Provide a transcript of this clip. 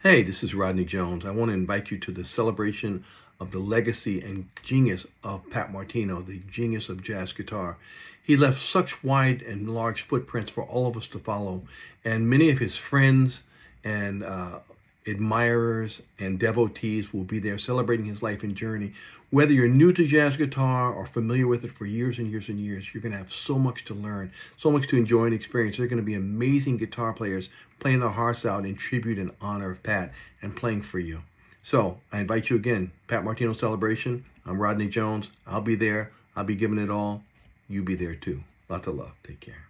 Hey, this is Rodney Jones. I want to invite you to the celebration of the legacy and genius of Pat Martino, the genius of jazz guitar. He left such wide and large footprints for all of us to follow, and many of his friends and uh, admirers and devotees will be there celebrating his life and journey. Whether you're new to jazz guitar or familiar with it for years and years and years, you're going to have so much to learn, so much to enjoy and experience. There are going to be amazing guitar players playing their hearts out in tribute and honor of Pat and playing for you. So I invite you again, Pat Martino Celebration. I'm Rodney Jones. I'll be there. I'll be giving it all. You be there too. Lots of love. Take care.